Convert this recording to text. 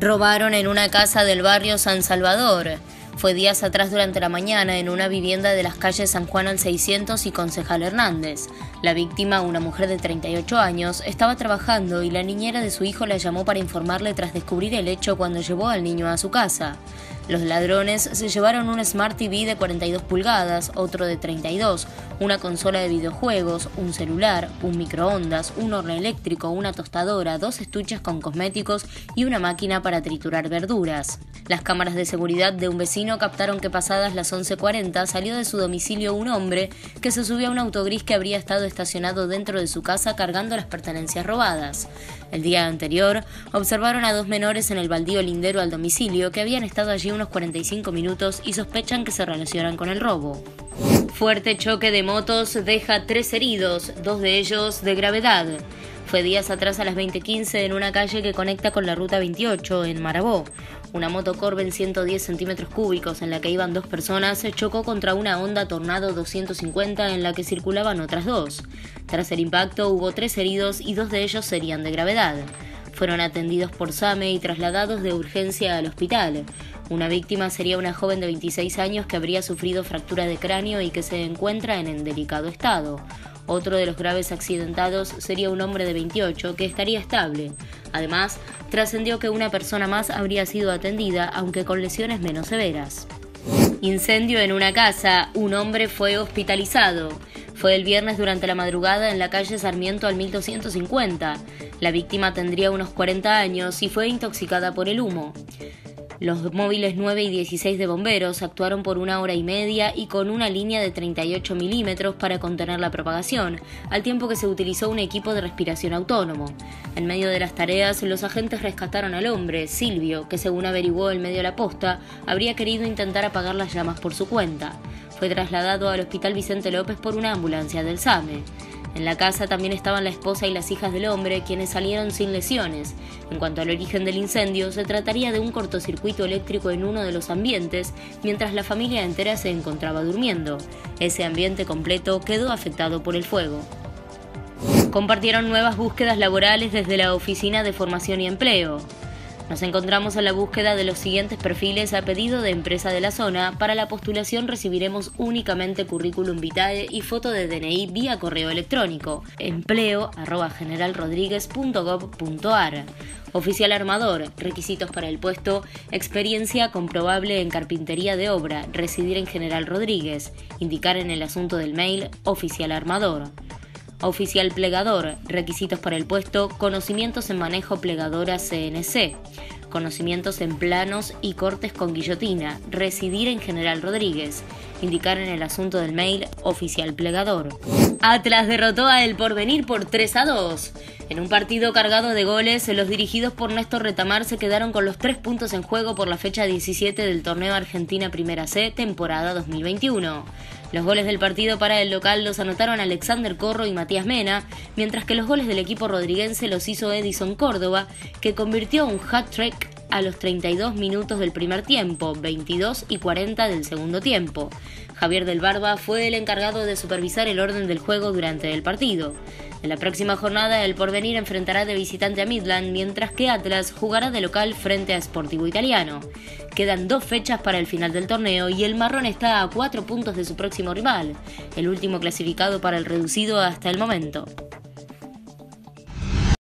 Robaron en una casa del barrio San Salvador. Fue días atrás durante la mañana en una vivienda de las calles San Juan al 600 y Concejal Hernández. La víctima, una mujer de 38 años, estaba trabajando y la niñera de su hijo la llamó para informarle tras descubrir el hecho cuando llevó al niño a su casa. Los ladrones se llevaron un Smart TV de 42 pulgadas, otro de 32, una consola de videojuegos, un celular, un microondas, un horno eléctrico, una tostadora, dos estuches con cosméticos y una máquina para triturar verduras. Las cámaras de seguridad de un vecino captaron que pasadas las 11.40 salió de su domicilio un hombre que se subió a un auto gris que habría estado estacionado dentro de su casa cargando las pertenencias robadas. El día anterior, observaron a dos menores en el baldío lindero al domicilio que habían estado allí unos 45 minutos y sospechan que se relacionan con el robo. Fuerte choque de motos deja tres heridos, dos de ellos de gravedad. Fue días atrás a las 20:15 en una calle que conecta con la ruta 28 en Marabó. Una moto Corben 110 centímetros cúbicos en la que iban dos personas chocó contra una Honda Tornado 250 en la que circulaban otras dos. Tras el impacto hubo tres heridos y dos de ellos serían de gravedad. Fueron atendidos por SAME y trasladados de urgencia al hospital. Una víctima sería una joven de 26 años que habría sufrido fractura de cráneo y que se encuentra en delicado estado. Otro de los graves accidentados sería un hombre de 28 que estaría estable. Además, trascendió que una persona más habría sido atendida, aunque con lesiones menos severas. Incendio en una casa. Un hombre fue hospitalizado. Fue el viernes durante la madrugada en la calle Sarmiento al 1250. La víctima tendría unos 40 años y fue intoxicada por el humo. Los móviles 9 y 16 de bomberos actuaron por una hora y media y con una línea de 38 milímetros para contener la propagación, al tiempo que se utilizó un equipo de respiración autónomo. En medio de las tareas, los agentes rescataron al hombre, Silvio, que según averiguó el medio La Posta, habría querido intentar apagar las llamas por su cuenta. Fue trasladado al Hospital Vicente López por una ambulancia del SAME. En la casa también estaban la esposa y las hijas del hombre, quienes salieron sin lesiones. En cuanto al origen del incendio, se trataría de un cortocircuito eléctrico en uno de los ambientes, mientras la familia entera se encontraba durmiendo. Ese ambiente completo quedó afectado por el fuego. Compartieron nuevas búsquedas laborales desde la Oficina de Formación y Empleo. Nos encontramos en la búsqueda de los siguientes perfiles a pedido de empresa de la zona. Para la postulación recibiremos únicamente currículum vitae y foto de DNI vía correo electrónico. empleo Oficial armador, requisitos para el puesto, experiencia comprobable en carpintería de obra, residir en General Rodríguez, indicar en el asunto del mail oficial armador. Oficial plegador, requisitos para el puesto, conocimientos en manejo plegadora CNC, conocimientos en planos y cortes con guillotina, residir en General Rodríguez, indicar en el asunto del mail oficial plegador. Atlas derrotó a El Porvenir por 3 a 2. En un partido cargado de goles, los dirigidos por Néstor Retamar se quedaron con los tres puntos en juego por la fecha 17 del torneo Argentina Primera C, temporada 2021. Los goles del partido para el local los anotaron Alexander Corro y Matías Mena, mientras que los goles del equipo rodriguense los hizo Edison Córdoba, que convirtió un hat-trick a los 32 minutos del primer tiempo, 22 y 40 del segundo tiempo. Javier del Barba fue el encargado de supervisar el orden del juego durante el partido. En la próxima jornada, el Porvenir enfrentará de visitante a Midland, mientras que Atlas jugará de local frente a Sportivo Italiano. Quedan dos fechas para el final del torneo y el marrón está a cuatro puntos de su próximo rival, el último clasificado para el reducido hasta el momento.